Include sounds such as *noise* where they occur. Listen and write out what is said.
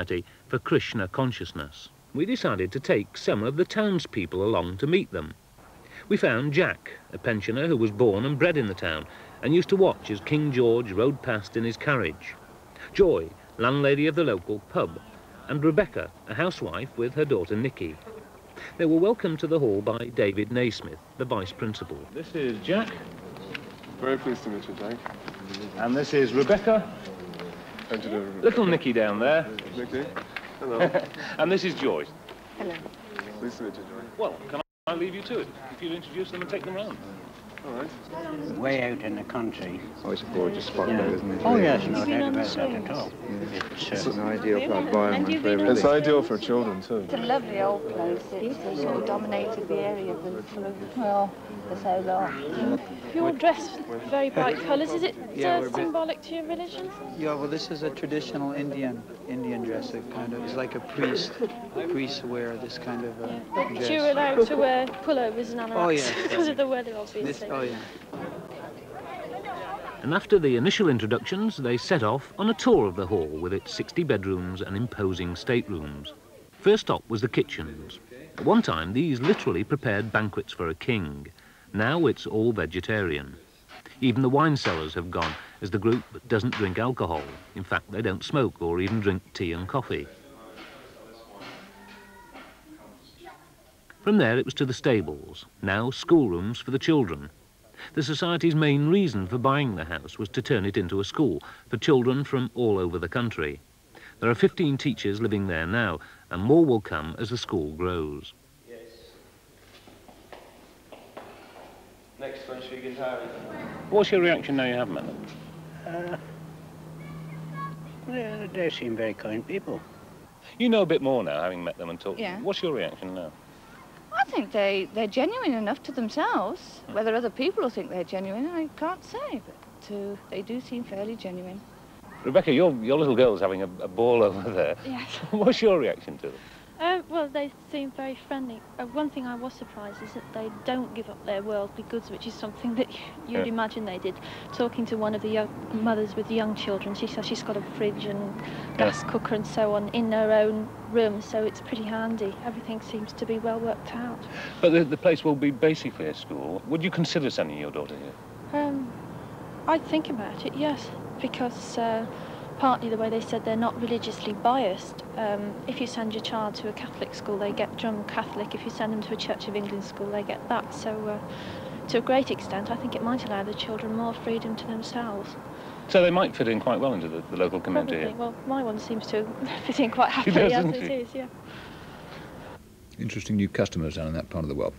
Society for Krishna Consciousness. We decided to take some of the townspeople along to meet them. We found Jack, a pensioner who was born and bred in the town and used to watch as King George rode past in his carriage. Joy, landlady of the local pub, and Rebecca, a housewife with her daughter Nikki. They were welcomed to the hall by David Naismith, the vice principal. This is Jack. Very pleased to meet you, Jack. And this is Rebecca. Little Nikki down there. Nikki. Hello. *laughs* and this is Joy. Hello. Pleased to meet you, Joy. Well, can I leave you to it? If you'll introduce them and take them round. All right. Way out in the country. Oh, it's a gorgeous spot though, isn't it? Oh, yes, no been doubt about that at all. It's, It's uh, an ideal for And environment you've for been on It's ideal for children, too. It's a lovely old place. It's uh, sort of dominated the area for, for well, for so long. You're all dressed very bright colours. Is it Yeah, uh, we're a bit- symbolic to your religion? Yeah, well, this is a traditional Indian Indian dress. It kind of it's like a priest. Priests wear this kind of uh, But you're dress. allowed to wear pullovers and anoraks Oh, yes, *laughs* because of the weather, This, obviously. Oh yeah. And after the initial introductions, they set off on a tour of the hall with its 60 bedrooms and imposing staterooms. First stop was the kitchens. At one time, these literally prepared banquets for a king. Now it's all vegetarian. Even the wine cellars have gone, as the group doesn't drink alcohol. In fact, they don't smoke or even drink tea and coffee. From there, it was to the stables, now schoolrooms for the children. The Society's main reason for buying the house was to turn it into a school for children from all over the country. There are 15 teachers living there now, and more will come as the school grows. Yes. Next one, Shrigan Harry. What's your reaction now you have met them? uh, they, they seem very kind people. You know a bit more now, having met them and talked. Yeah. What's your reaction now? I think they, they're genuine enough to themselves. Whether other people will think they're genuine, I can't say, but uh, they do seem fairly genuine. Rebecca, your, your little girl's having a, a ball over there. Yes. *laughs* What's your reaction to them? Um, well, they seem very friendly. Uh, one thing I was surprised is that they don't give up their worldly goods, which is something *laughs* that you'd Yeah. imagine they did. Talking to one of the young mothers with young children, she says she's got a fridge and gas cooker and so on in her own room, so it's pretty handy. Everything seems to be well worked out. But the, the place will be basically a school. Would you consider sending your daughter here? Um, I'd think about it, yes, because uh, partly the way they said they're not religiously biased. Um, if you send your child to a Catholic school, they get drum Catholic. If you send them to a Church of England school, they get that. So, uh, to a great extent, I think it might allow the children more freedom to themselves. So they might fit in quite well into the, the local community Probably. here. Well, my one seems to *laughs* fit in quite happily does, as doesn't it she? is, yeah. Interesting new customers down in that part of the world.